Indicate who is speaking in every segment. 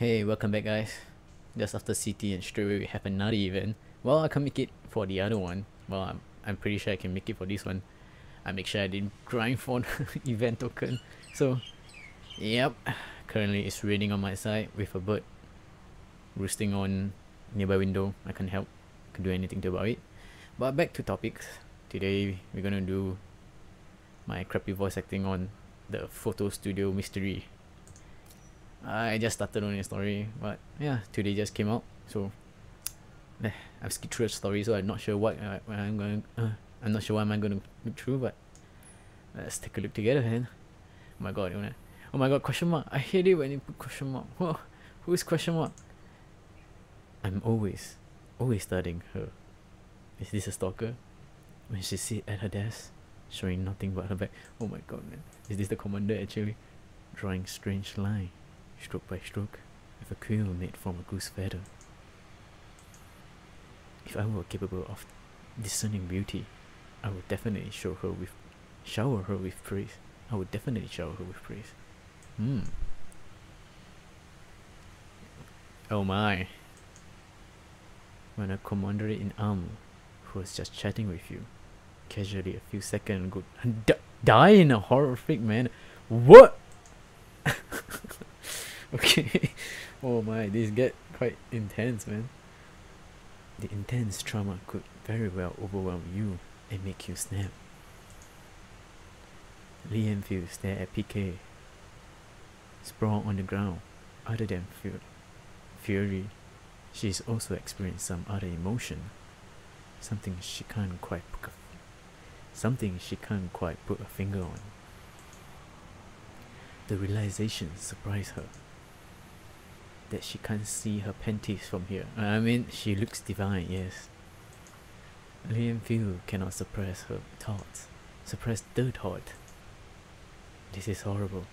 Speaker 1: Hey, welcome back guys. Just after CT and straight away we have another event. Well, I can't make it for the other one. Well, I'm, I'm pretty sure I can make it for this one. I make sure I didn't grind for event token. So, yep. Currently it's raining on my side with a bird roosting on nearby window. I can't help, can do anything about it. But back to topics. Today we're gonna do my crappy voice acting on the photo studio mystery I just started on the story, but yeah, today just came out, so eh, I've skipped through the story, so I'm not sure what, uh, I'm going. Uh, I'm not sure what am I going to look through, but let's take a look together. Then, oh my god, oh my god, question mark! I hate it when you put question mark. Whoa, who is question mark? I'm always, always studying her. Is this a stalker? When she sit at her desk, showing nothing but her back. Oh my god, man! Is this the commander actually? Drawing strange line stroke by stroke, with a quill made from a goose feather. If I were capable of discerning beauty, I would definitely show her with shower her with praise. I would definitely shower her with praise. Hmm. Oh my. When a commander in armor who was just chatting with you casually a few seconds ago die in a horrific manner. What? Okay. oh my, these get quite intense, man. The intense trauma could very well overwhelm you and make you snap. Lee Enfield stare at PK, sprawled on the ground. Other than fear, fury, she's also experienced some other emotion, something she can't quite put something she can't quite put a finger on. The realization surprised her that she can't see her panties from here. I mean, she looks divine, yes. Lee Enfield cannot suppress her thoughts, suppress the thought. This is horrible.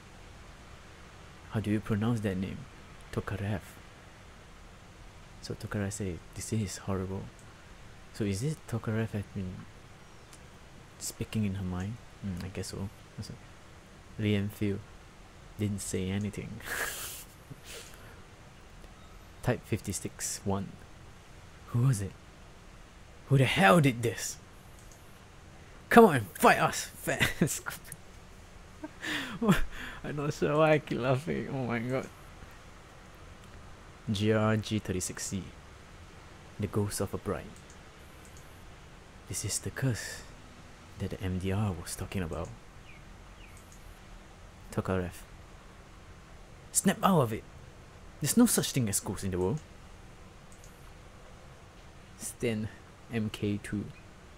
Speaker 1: How do you pronounce that name? Tokarev. So Tokarev says, this is horrible. So is it Tokarev has been speaking in her mind? Mm, I guess so. Lee Enfield didn't say anything. Type 56 1. Who was it? Who the hell did this? Come on, fight us, fast! I'm not sure why I keep laughing. Oh my god. GRG36C. The Ghost of a Bride. This is the curse that the MDR was talking about. Tokarev. Snap out of it! There's no such thing as ghosts in the world. Sten MK2.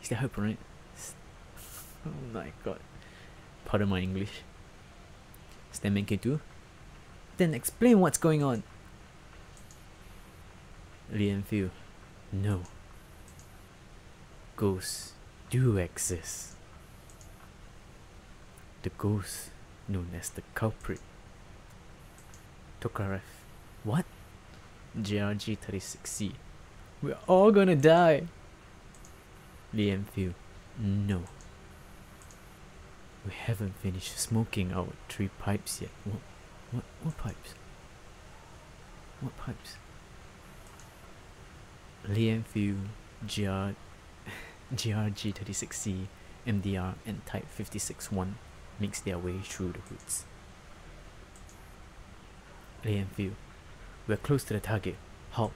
Speaker 1: Is that how you? Oh my god. Pardon my English. Sten MK2? Then explain what's going on. Lee Enfield. No. Ghosts do exist. The ghost known as the culprit. Tokarev what? GRG36C. We're all gonna die. Lee Enfield. No. We haven't finished smoking our three pipes yet. What? What? What pipes? What pipes? Lee Enfield, GR, GRG36C, MDR, and Type 56-1 makes their way through the woods. Lee Enfield. We're close to the target. How?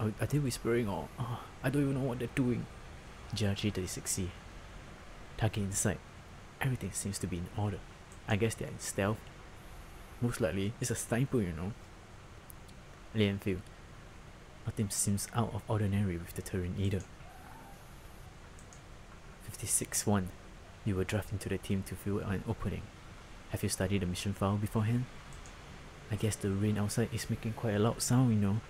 Speaker 1: Are, are they whispering or... Oh, I don't even know what they're doing. GRG36C. Target in sight. Everything seems to be in order. I guess they're in stealth. Most likely, it's a sniper, you know. Lee Enfield. Nothing seems out of ordinary with the terrain either. 56-1. You were drafted into the team to fill an opening. Have you studied the mission file beforehand? I guess the rain outside is making quite a loud sound, you know.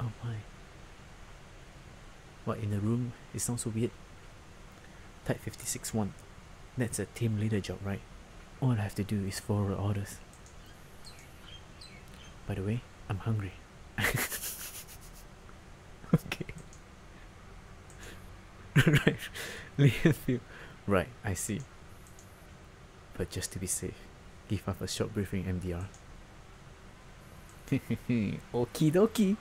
Speaker 1: Oh my. What, in the room? It sounds so weird. Type 56-1. That's a team leader job, right? All I have to do is follow orders. By the way, I'm hungry. okay. right. Right, I see. But just to be safe, give us a short briefing MDR. Okie dokie.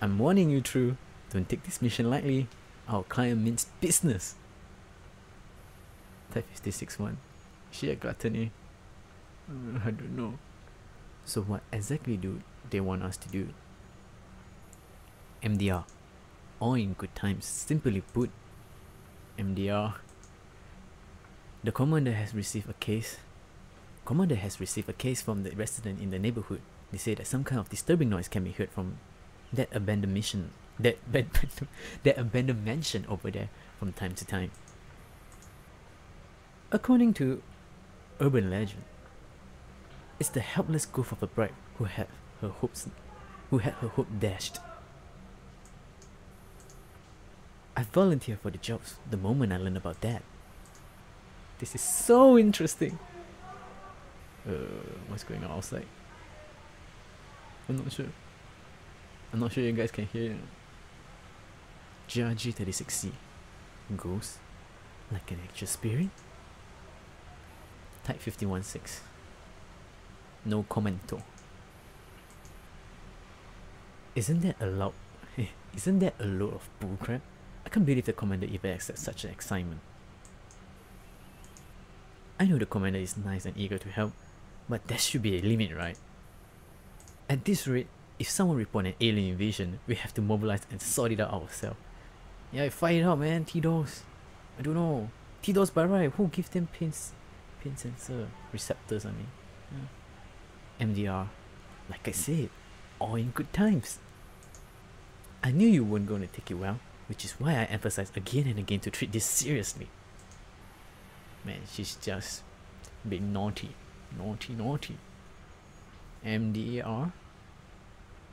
Speaker 1: I'm warning you, True. Don't take this mission lightly. Our client means business. Type 561. She a gluttony? I don't know. So what exactly do they want us to do? MDR. All in good times. Simply put, MDR. The commander has received a case. Commander has received a case from the resident in the neighborhood. They say that some kind of disturbing noise can be heard from that abandoned mission, that that abandoned mansion over there from time to time. According to urban legend, it's the helpless ghost of a bride who had her hopes, who had her hope dashed. I volunteered for the jobs the moment I learned about that. This is so interesting. Uh, what's going on outside? I'm not sure. I'm not sure you guys can hear. GRG36C. Ghost? Like an actual spirit? Type 516. No commento. Isn't that a lot? Isn't that a load of bullcrap? I can't believe the commander even accepts such an excitement. I know the commander is nice and eager to help, but there should be a limit, right? At this rate, if someone report an alien invasion, we have to mobilize and sort it out ourselves. Yeah, fight it out, man. T-DOS. I don't know. T-DOS by right. Who gives them pins? Pin sensor receptors. I mean, yeah. MDR. Like I said, all in good times. I knew you weren't going to take it well, which is why I emphasize again and again to treat this seriously. Man, she's just being naughty, naughty, naughty. MDR.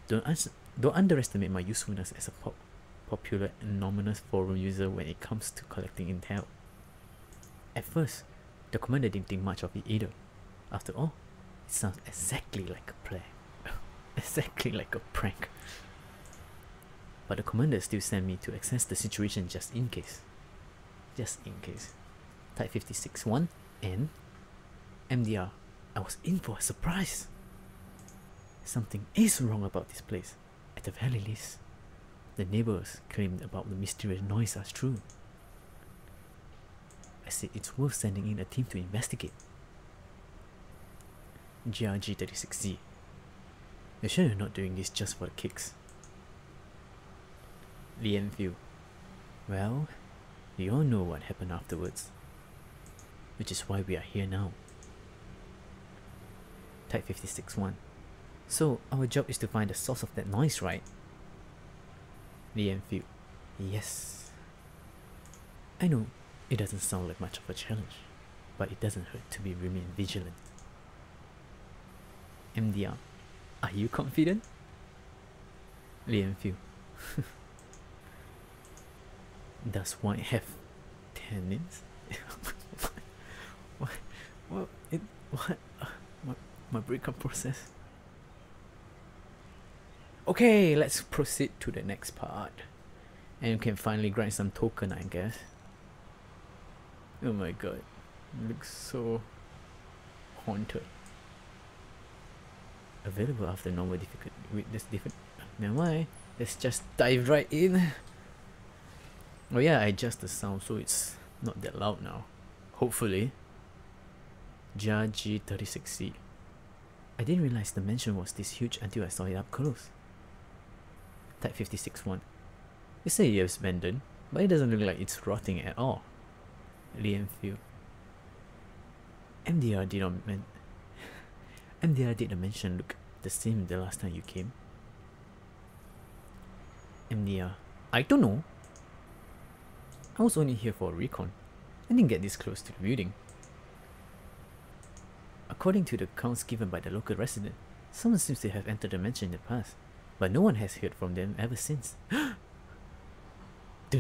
Speaker 1: Don't don't underestimate my usefulness as a pop popular anonymous forum user when it comes to collecting intel. At first, the commander didn't think much of it either. After all, it sounds exactly like a play. exactly like a prank. But the commander still sent me to assess the situation just in case. Just in case. Type 56-1 and MDR. I was in for a surprise. Something is wrong about this place. At the very least, the neighbors claimed about the mysterious noise as true. I said it's worth sending in a team to investigate. GRG36C. You're sure you're not doing this just for the kicks? Lee Enfield. Well, we all know what happened afterwards. Which is why we are here now. Type 56-1. So, our job is to find the source of that noise, right? Lee Enfield. Yes. I know it doesn't sound like much of a challenge, but it doesn't hurt to be remain vigilant. MDR. Are you confident? Lee Enfield. Does one have tenants? what? My, my breakup process. Okay, let's proceed to the next part. And you can finally grind some token, I guess. Oh my god. It looks so haunted. Available after normal difficulty. Wait, that's different. Never mind. Let's just dive right in. Oh yeah, I adjust the sound so it's not that loud now. Hopefully. GR G36C. I didn't realize the mansion was this huge until I saw it up close. Type 56-1. They say it it's abandoned, but it doesn't look like it's rotting at all. Lee Enfield. MDR did not men MDR did not mention look the same the last time you came. MDR. I don't know. I was only here for a recon. I didn't get this close to the building. According to the accounts given by the local resident, someone seems to have entered the mansion in the past, but no one has heard from them ever since. dun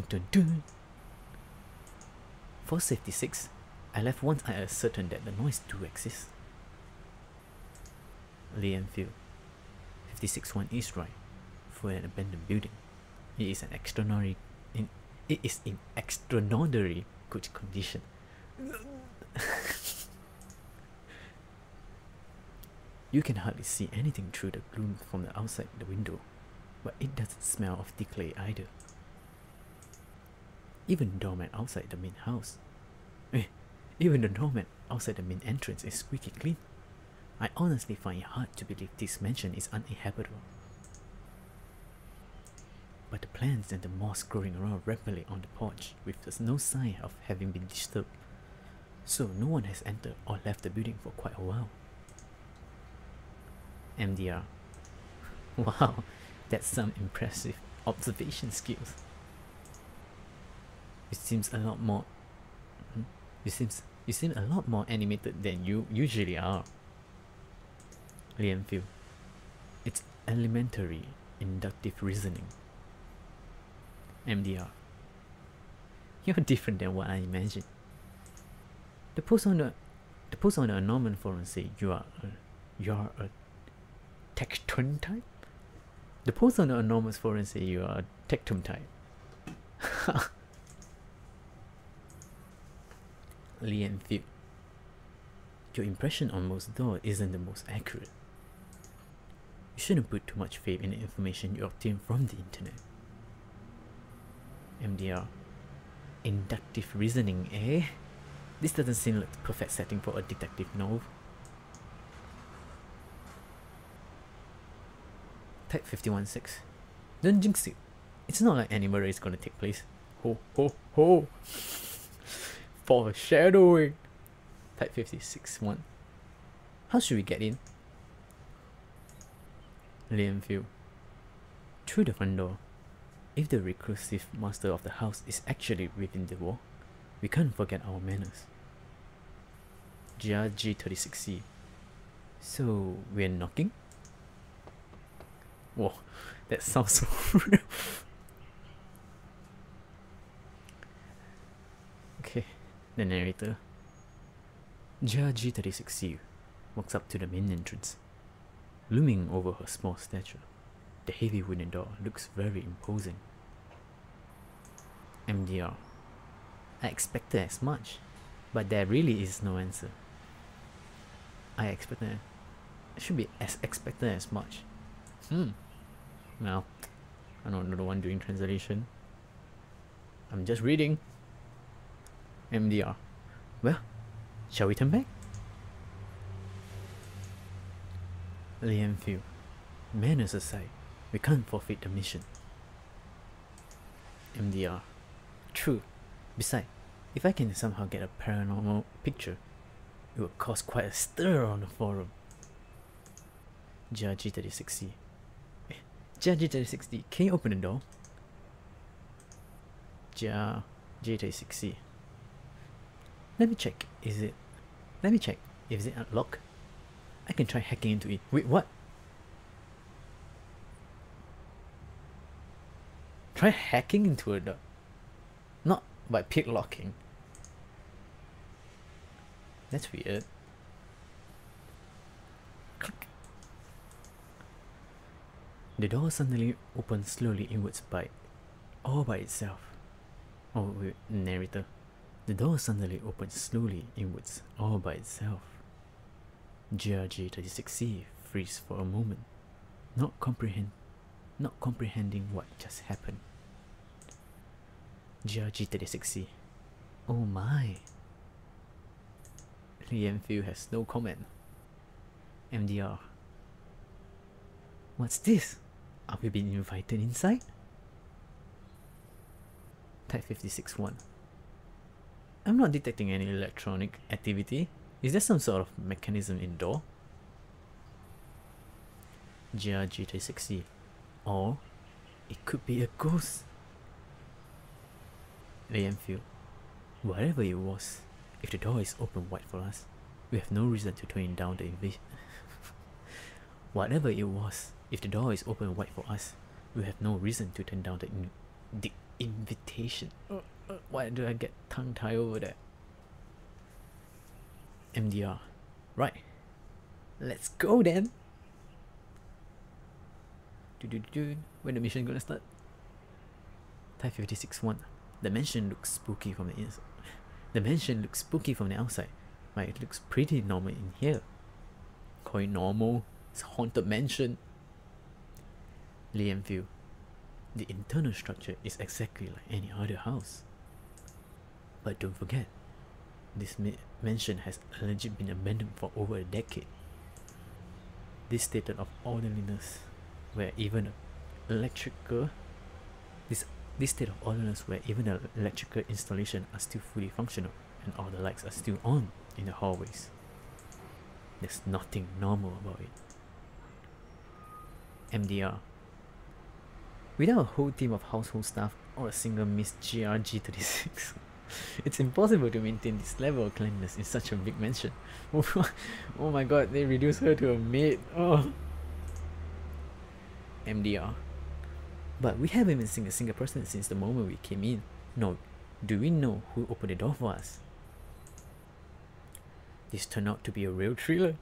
Speaker 1: dun dun! For safety 6, I left once I ascertained that the noise do exist. Lee Enfield. 56-1 is right. For an abandoned building, it is an extraordinary in it is in extraordinary good condition. You can hardly see anything through the gloom from the outside the window, but it doesn't smell of decay either. Even the doormat outside the main house. Eh, even the doormat outside the main entrance is squeaky clean. I honestly find it hard to believe this mansion is uninhabitable. But the plants and the moss growing around rapidly on the porch with no sign of having been disturbed, so no one has entered or left the building for quite a while. MDR. Wow, that's some impressive observation skills. It seems a lot more. Hmm? You seems you seem a lot more animated than you usually are. Phil. It's elementary inductive reasoning. MDR. You're different than what I imagined. The post on the the post on the Norman forum say you are a, you are a tecton type. The post on the enormous forum say you are tectum type. Lee Enfield. Your impression on most door isn't the most accurate. You shouldn't put too much faith in the information you obtain from the internet. MDR. Inductive reasoning, eh? This doesn't seem like the perfect setting for a detective novel. Type 516. Don't jinx it. It's not like any murder is gonna take place. Ho ho ho! Foreshadowing! Type 56 1. How should we get in? Lee Enfield. Through the front door. If the reclusive master of the house is actually within the wall, we can't forget our manners. GRG36C. So, we're knocking? Whoa, that sounds so real. okay, the narrator. GRG36C walks up to the main entrance. Looming over her small stature, the heavy wooden door looks very imposing. MDR. I expected as much, but there really is no answer. I expected it should be as expected as much. Hmm. Well, I'm not the one doing translation. I'm just reading. MDR. Well, shall we turn back? Lee Enfield. Manners aside, we can't forfeit the mission. MDR. True. Besides, if I can somehow get a paranormal picture, it would cause quite a stir on the forum. GRG36C. GRG36C, can you open the door? GRG36C. Let me check. Is it? Let me check. Is it unlocked? I can try hacking into it. Wait, what? Try hacking into a door. Not by pick locking. That's weird. The door suddenly opens slowly inwards by all by itself. Oh wait, narrator. The door suddenly opens slowly inwards all by itself. GRG36C freeze for a moment, not comprehend not comprehending what just happened. GRG36C. Oh my. Phil has no comment. MDR. What's this? Are we being invited inside? Type 56 1. I'm not detecting any electronic activity. Is there some sort of mechanism indoor? GRG36C. Or it could be a ghost. Lee Enfield. Whatever it was, if the door is open wide for us, we have no reason to turn down the invitation. Whatever it was, if the door is open wide for us, we have no reason to turn down the, in the invitation. Uh, uh, why do I get tongue tied over that? MDR. Right. Let's go then. Do do do. When the mission gonna start? Type 56 1. The mansion looks spooky from the inside. The mansion looks spooky from the outside, but it looks pretty normal in here. It normal. It's a haunted mansion. Lee Enfield. The internal structure is exactly like any other house. But don't forget, this mansion has allegedly been abandoned for over a decade. This state of orderliness, where even electrical this this state of orderliness where even the electrical installation are still fully functional and all the lights are still on in the hallways. There's nothing normal about it. MDR. Without a whole team of household staff or a single Miss GRG36, it's impossible to maintain this level of cleanliness in such a big mansion. Oh, oh my god, they reduced her to a maid. Oh. MDR. But we haven't even seen a single person since the moment we came in. No, do we know who opened the door for us? This turned out to be a real thriller.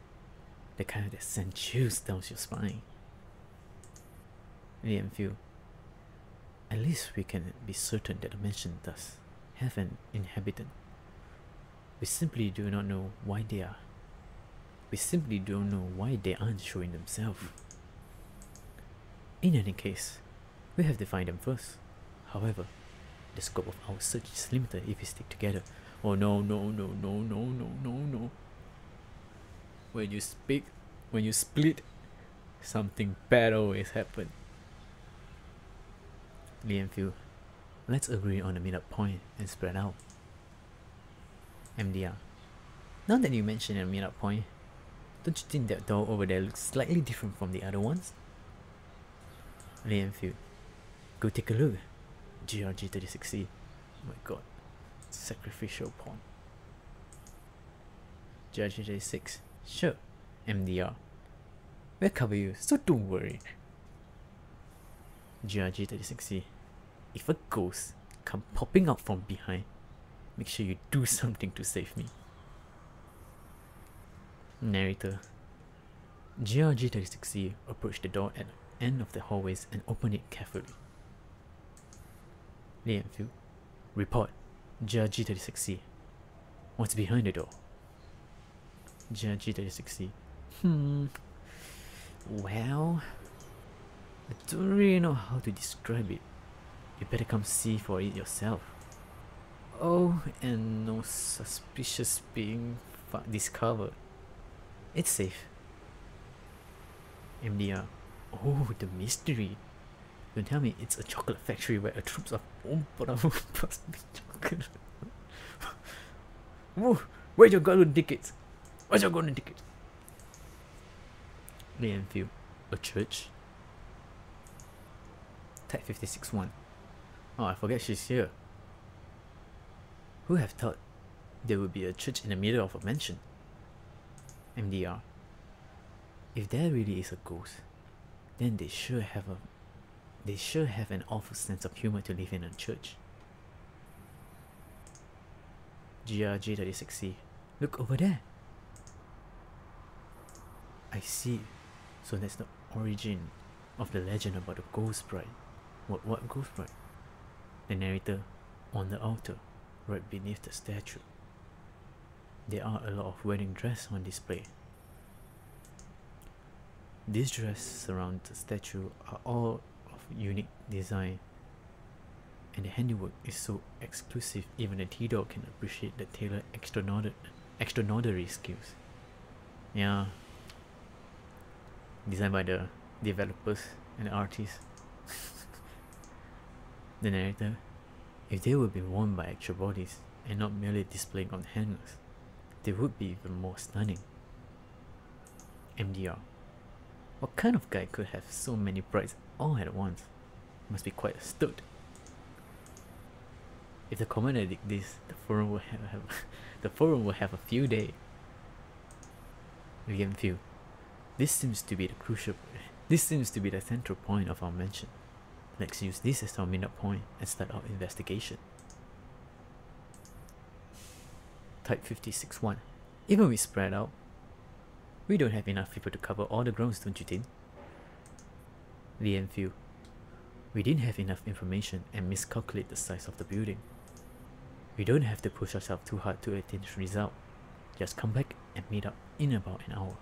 Speaker 1: The kind that sends chills down your spine. Liam. At least we can be certain that the mansion does have an inhabitant. We simply do not know why they are. We simply don't know why they aren't showing themselves. In any case, we have to find them first. However, the scope of our search is limited if we stick together. Oh no, no, no, no, no, no, no, no. When you speak, when you split, something bad always happens. Phil, let's agree on a meetup point and spread out. MDR, now that you mention a meetup point, don't you think that door over there looks slightly different from the other ones? Phil, Go take a look. GRG36C. Oh my god. Sacrificial pawn. GRG36. Sure. MDR. We'll cover you, so don't worry. GRG36C. If a ghost come popping out from behind, make sure you do something to save me. Narrator. GRG36C approached the door at the end of the hallways and opened it carefully. Liam. Report. Judge 36C. What's behind the door? Judge 36C. Hmm. Well, I don't really know how to describe it. You better come see for it yourself. Oh, and no suspicious being discovered. It's safe. MDR. Oh, the mystery. Don't tell me it's a chocolate factory where a troops of plastic chocolate. Whoa, where's your golden tickets? Where's your golden tickets? Lee Enfield, a church. Type 56-1. Oh, I forget she's here. Who have thought there would be a church in the middle of a mansion? MDR. If there really is a ghost, then they sure have a they sure have an awful sense of humor to live in a church. GRG36C. Look over there. I see. So that's the origin of the legend about the ghost bride. What what ghost bride? The narrator on the altar, right beneath the statue. There are a lot of wedding dress on display. These dresses around the statue are all of unique design and the handiwork is so exclusive even a T-Doll can appreciate the tailor extraordinary, extraordinary skills. Yeah. Designed by the developers and the artists. the narrator, if they would be worn by actual bodies and not merely displayed on hangers, they would be even more stunning. MDR. What kind of guy could have so many brides all at once? Must be quite a stud. If the commander did this, the forum will have, have the forum will have a few day. Again, few. This seems to be the crucial. This seems to be the central point of our mention. Let's use this as our minute point and start our investigation. Type 56-1. Even we spread out, we don't have enough people to cover all the grounds, don't you think? The Enfield. We didn't have enough information and miscalculate the size of the building. We don't have to push ourselves too hard to attain the result. Just come back and meet up in about an hour.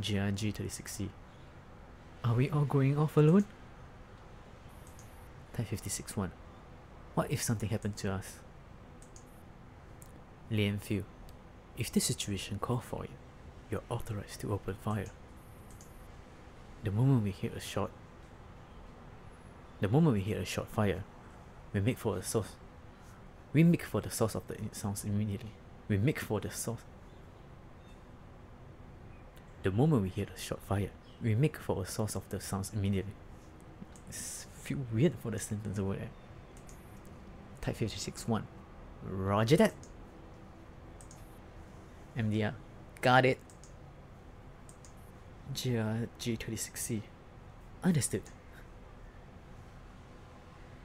Speaker 1: GRG 36C. Are we all going off alone? Type 56 1. What if something happened to us? Lee Enfield. If this situation calls for you, you're authorized to open fire. The moment we hear a shot, the moment we hear a shot fire, we make for the source. We make for the source of the sounds immediately. We make for the source. The moment we hear the shot fire, we make for a source of the sounds immediately. It's feel weird for the sentence over there. Type 56 1. Roger that. MDR. Got it. GR uh, G26C. Understood.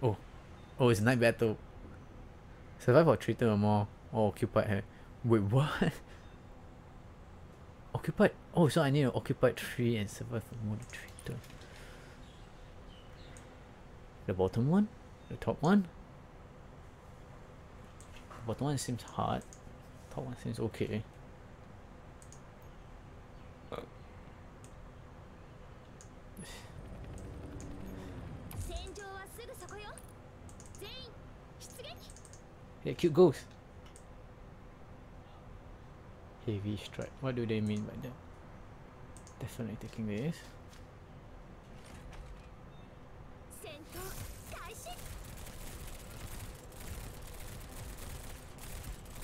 Speaker 1: Oh. Oh, it's night battle. Survive or treated or more. Or occupied. Wait, what? Occupied? Oh, so I need to occupy 3 and survive for more than 3 turns. The bottom one? The top one? The bottom one seems hard. Top one seems okay. Hey, cute ghost. Heavy strike. What do they mean by that? Definitely taking this.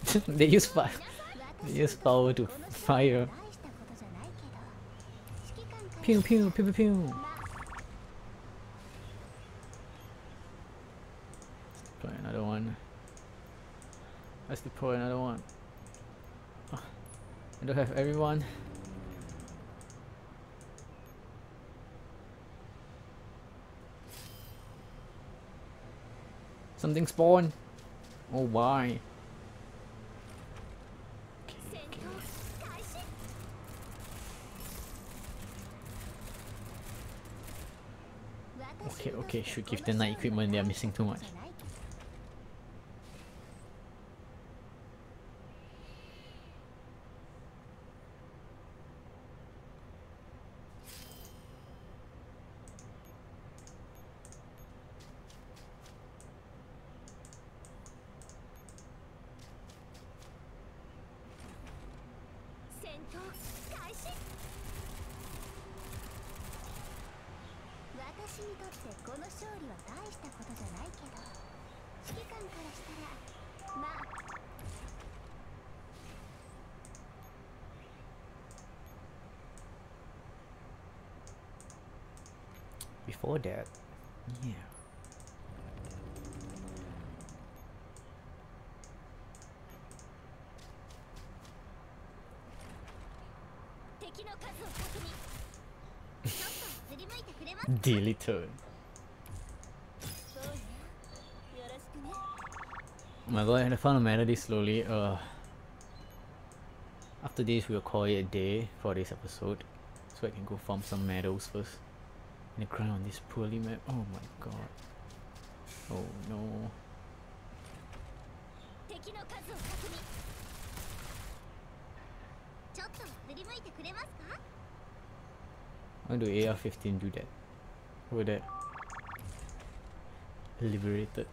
Speaker 1: they use fire. They use power to fire. Pew pew pew pew pew. Play another one. Let's deploy another one. I don't have everyone. Something spawn. Oh why? Okay, okay, should give the night equipment, they are missing too much. Before that, yeah. Deleted. Oh my god, I found a melody slowly. Uh, after this, we'll call it a day for this episode. So I can go farm some medals first. The ground on this poorly map. Oh my god. Oh no. Why do AR-15 do that? Over that. Liberated.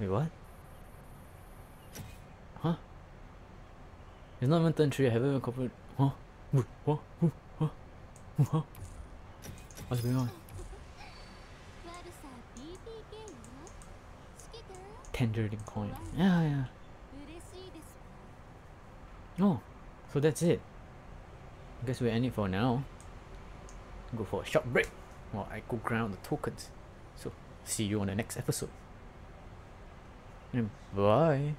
Speaker 1: Wait, what? Huh? It's not even turn 3, I haven't even covered. Huh? What? What? Huh? What's going on? Tendered coin. Yeah, yeah. Oh, so that's it. I guess we end it for now. Go for a short break while I go ground the tokens. So, see you on the next episode. And bye.